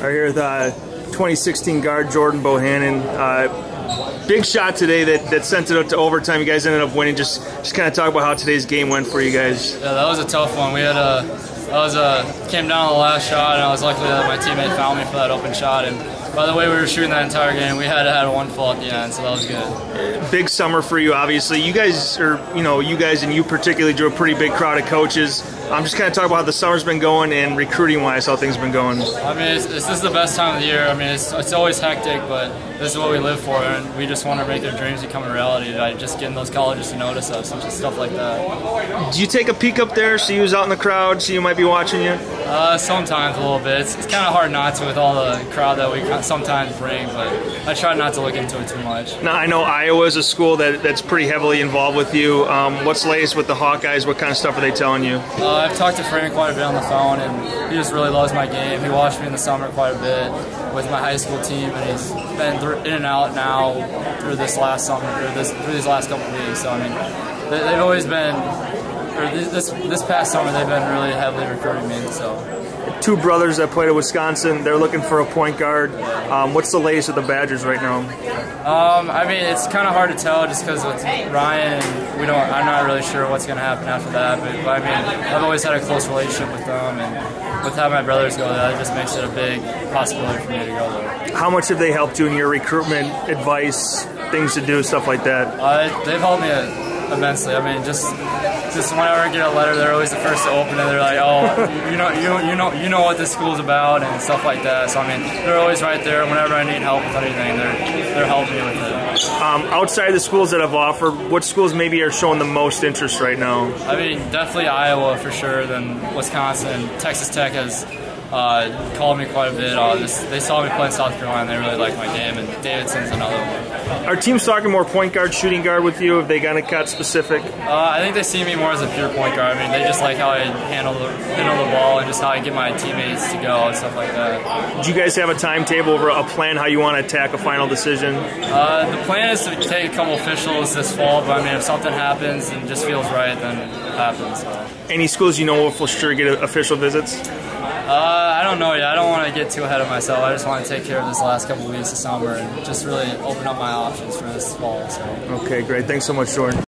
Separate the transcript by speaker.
Speaker 1: are here with uh, 2016 guard Jordan Bohannon. Uh, big shot today that, that sent it up to overtime. You guys ended up winning. Just just kind of talk about how today's game went for you guys.
Speaker 2: Yeah, that was a tough one. We had a that was a came down on the last shot, and I was lucky that my teammate found me for that open shot. And by the way we were shooting that entire game, we had had one fall at the end, so that was good.
Speaker 1: Big summer for you, obviously. You guys are, you know, you guys and you particularly drew a pretty big crowd of coaches. I'm just kind of talking about how the summer's been going and recruiting wise, how things been going.
Speaker 2: I mean, it's, this is the best time of the year. I mean, it's, it's always hectic, but this is what we live for, and we just want to make their dreams become a reality. By just getting those colleges to notice us and just stuff like that.
Speaker 1: Do you take a peek up there, see who's out in the crowd, see who might be watching you?
Speaker 2: Uh, sometimes a little bit. It's, it's kind of hard not to with all the crowd that we sometimes bring, but I try not to look into it too much.
Speaker 1: Now I know Iowa is a school that, that's pretty heavily involved with you. Um, what's latest with the Hawkeyes? What kind of stuff are they telling you?
Speaker 2: Uh, I've talked to Frank quite a bit on the phone, and he just really loves my game. He watched me in the summer quite a bit with my high school team, and he's been in and out now through this last summer, or this through these last couple of weeks. So I mean, they, have always been, or this this past summer, they've been really heavily recruiting me. So
Speaker 1: two brothers that played at Wisconsin. They're looking for a point guard. Um, what's the latest with the Badgers right now?
Speaker 2: Um, I mean, it's kind of hard to tell just because with Ryan, we don't. I'm not really sure what's going to happen after that. But, but, I mean, I've always had a close relationship with them, and with having my brothers go there, it just makes it a big possibility for me to go there.
Speaker 1: How much have they helped you in your recruitment advice, things to do, stuff like that?
Speaker 2: Uh, they've helped me immensely. I mean, just just whenever I get a letter, they're always the first to open it. They're like, "Oh, you know, you you know, you know what this school's about and stuff like that." So I mean, they're always right there. Whenever I need help with anything, they're they're helping me with it.
Speaker 1: Um, outside the schools that have offered, what schools maybe are showing the most interest right now?
Speaker 2: I mean, definitely Iowa for sure. Then Wisconsin, Texas Tech has uh, called me quite a bit. Uh, this, they saw me play in South Carolina. They really like my game, and Davidson's another one.
Speaker 1: Are teams talking more point guard, shooting guard with you? Have they got a cut specific?
Speaker 2: Uh, I think they see me more as a pure point guard. I mean, they just like how I handle the, handle the ball and just how I get my teammates to go and stuff like that.
Speaker 1: Do you guys have a timetable or a plan how you want to attack a final decision?
Speaker 2: Uh, the plan is to take a couple officials this fall, but I mean, if something happens and just feels right, then it happens. So.
Speaker 1: Any schools you know will for sure get official visits?
Speaker 2: Uh, I don't know yet. I don't want to get too ahead of myself. I just want to take care of this last couple of weeks of summer and just really open up my options for this fall. So.
Speaker 1: Okay, great. Thanks so much, Jordan.